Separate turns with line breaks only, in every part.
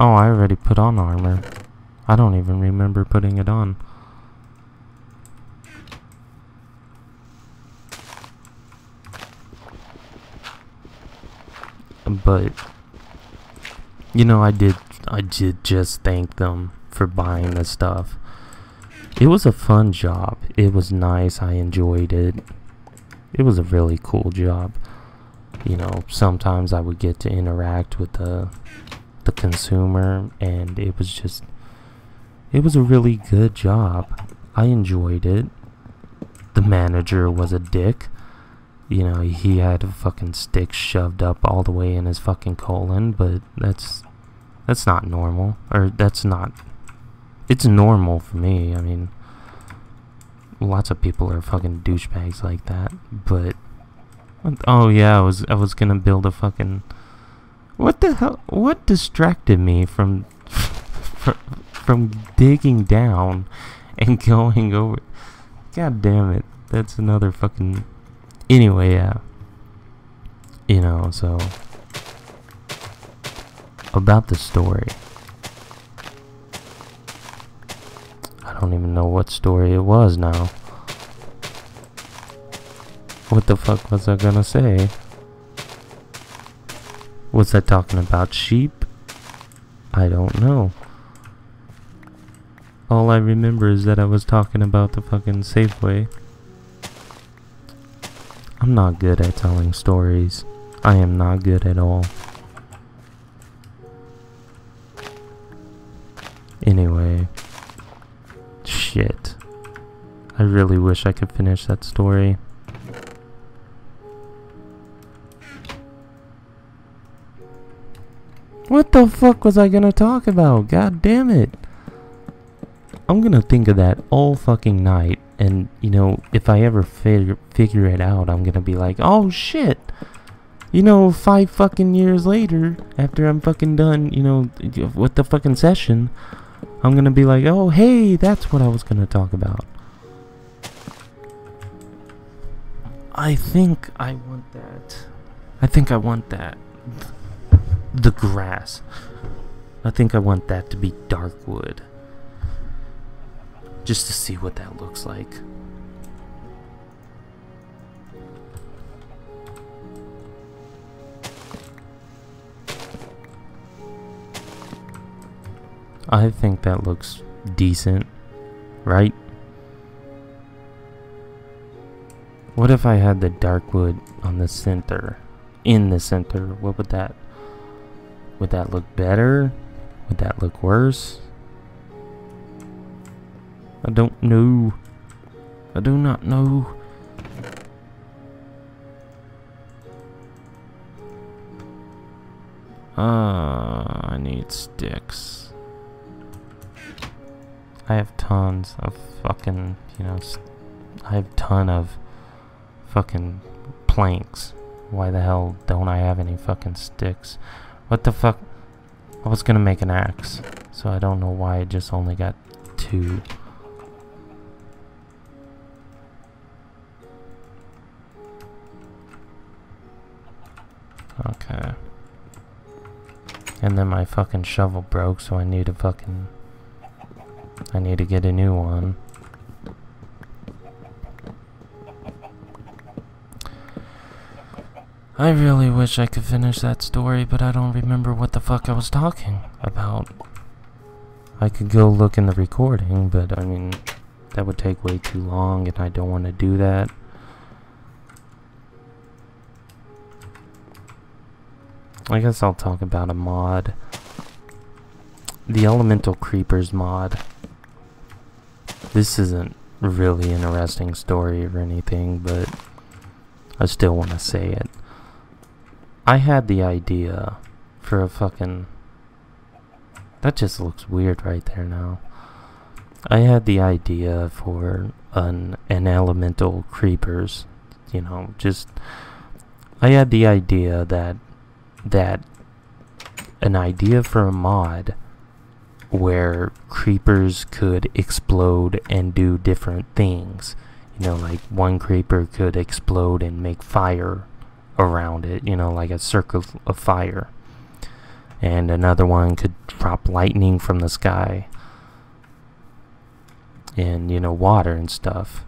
Oh, I already put on armor. I don't even remember putting it on. But you know, I did I did just thank them for buying the stuff. It was a fun job. It was nice. I enjoyed it. It was a really cool job. You know, sometimes I would get to interact with the the consumer and it was just it was a really good job. I enjoyed it. The manager was a dick. You know, he had a fucking stick shoved up all the way in his fucking colon, but that's that's not normal. Or that's not it's normal for me. I mean, lots of people are fucking douchebags like that, but oh yeah, I was I was gonna build a fucking what the hell? What distracted me from from digging down and going over? God damn it! That's another fucking. Anyway, yeah. You know, so about the story. I don't even know what story it was now. What the fuck was I gonna say? Was I talking about sheep? I don't know. All I remember is that I was talking about the fucking Safeway. I'm not good at telling stories. I am not good at all. Anyway. Shit. I really wish I could finish that story. What the fuck was I gonna talk about? God damn it. I'm gonna think of that all fucking night. And, you know, if I ever figure, figure it out, I'm gonna be like, oh shit. You know, five fucking years later, after I'm fucking done, you know, with the fucking session, I'm gonna be like, oh hey, that's what I was gonna talk about. I think I want that. I think I want that the grass. I think I want that to be dark wood. Just to see what that looks like. I think that looks decent, right? What if I had the dark wood on the center? In the center, what would that would that look better? Would that look worse? I don't know. I do not know. Ah, uh, I need sticks. I have tons of fucking, you know, I have ton of fucking planks. Why the hell don't I have any fucking sticks? What the fuck? I was gonna make an axe, so I don't know why I just only got two. Okay. And then my fucking shovel broke, so I need to fucking... I need to get a new one. I really wish I could finish that story, but I don't remember what the fuck I was talking about. I could go look in the recording, but I mean, that would take way too long, and I don't want to do that. I guess I'll talk about a mod. The Elemental Creepers mod. This isn't really an interesting story or anything, but I still want to say it. I had the idea for a fucking... That just looks weird right there now. I had the idea for an, an elemental creepers. You know, just... I had the idea that... That... An idea for a mod where creepers could explode and do different things. You know, like one creeper could explode and make fire around it, you know, like a circle of fire. and another one could drop lightning from the sky. And you know water and stuff.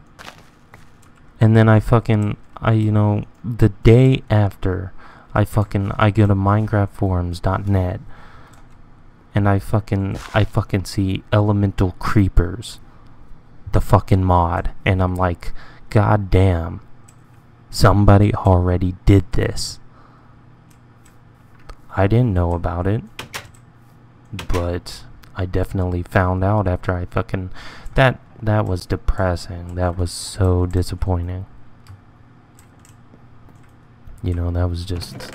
And then I fucking I you know the day after I fucking I go to minecraftforums.net and I fucking I fucking see elemental creepers. The fucking mod. And I'm like god damn somebody already did this I didn't know about it but I definitely found out after I fucking that that was depressing that was so disappointing you know that was just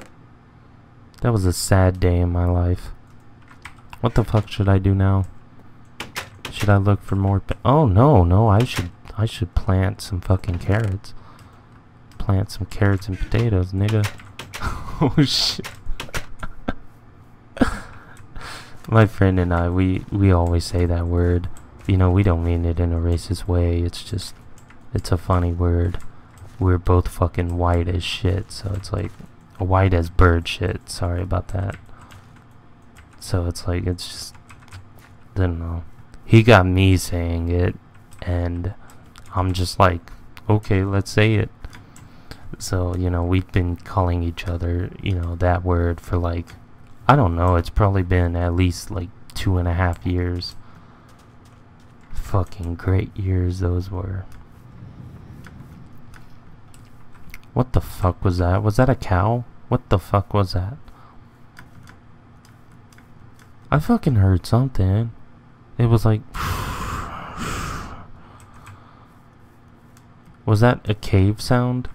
that was a sad day in my life what the fuck should I do now? Should I look for more? oh no, no, I should I should plant some fucking carrots. Plant some carrots and potatoes, nigga. oh shit. My friend and I, we we always say that word. You know, we don't mean it in a racist way. It's just it's a funny word. We're both fucking white as shit, so it's like white as bird shit. Sorry about that. So it's like, it's just, I don't know. He got me saying it, and I'm just like, okay, let's say it. So, you know, we've been calling each other, you know, that word for like, I don't know, it's probably been at least like two and a half years. Fucking great years those were. What the fuck was that? Was that a cow? What the fuck was that? I fucking heard something. It was like... was that a cave sound?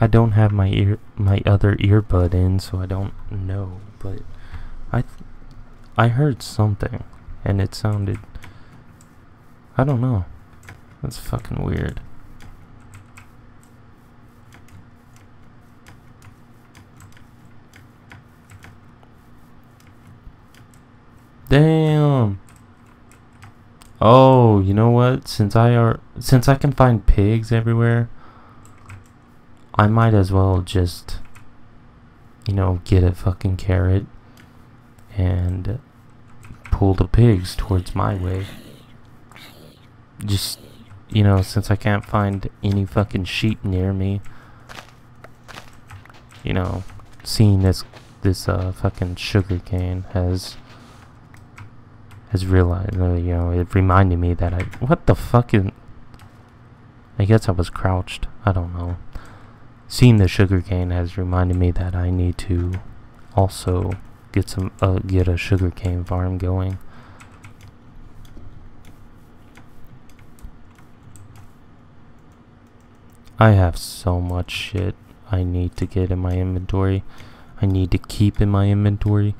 I don't have my ear, my other earbud in, so I don't know. But I, I heard something, and it sounded. I don't know. That's fucking weird. Damn. Oh, you know what? Since I are since I can find pigs everywhere, I might as well just you know, get a fucking carrot and pull the pigs towards my way. Just you know, since I can't find any fucking sheep near me, you know, seeing this this uh fucking sugar cane has has realized, uh, you know, it reminded me that I, what the fucking, I guess I was crouched, I don't know. Seeing the sugarcane has reminded me that I need to also get some, uh, get a sugarcane farm going. I have so much shit I need to get in my inventory. I need to keep in my inventory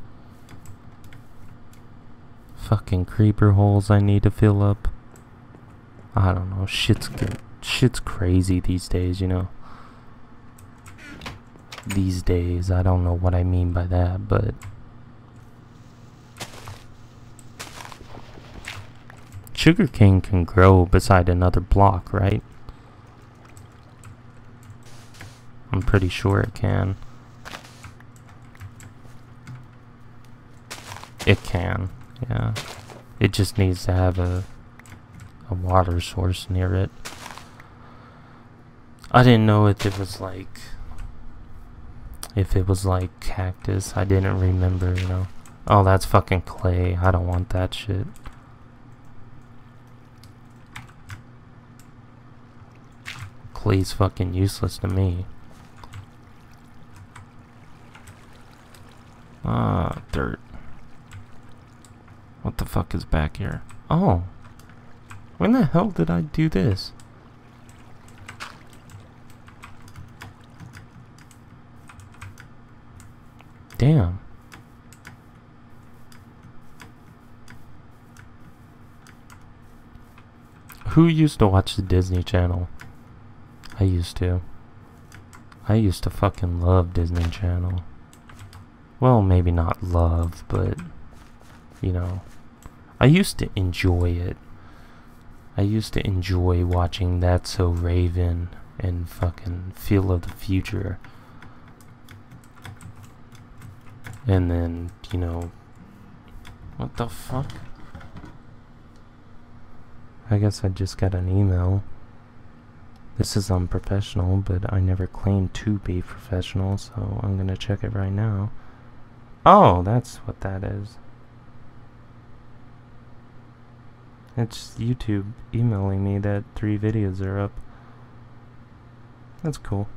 fucking creeper holes I need to fill up. I don't know. Shit's good. Shit's crazy these days, you know. These days, I don't know what I mean by that, but sugarcane can grow beside another block, right? I'm pretty sure it can. It can. Yeah. It just needs to have a a water source near it. I didn't know if it was like if it was like cactus. I didn't remember, you know. Oh, that's fucking clay. I don't want that shit. Clay's fucking useless to me. Ah, dirt. What the fuck is back here? Oh. When the hell did I do this? Damn. Who used to watch the Disney Channel? I used to. I used to fucking love Disney Channel. Well, maybe not love, but, you know, I used to enjoy it. I used to enjoy watching That's So Raven and fucking Phil of the Future. And then, you know, what the fuck? I guess I just got an email. This is unprofessional, but I never claimed to be professional, so I'm gonna check it right now. Oh, that's what that is. It's YouTube emailing me that three videos are up. That's cool.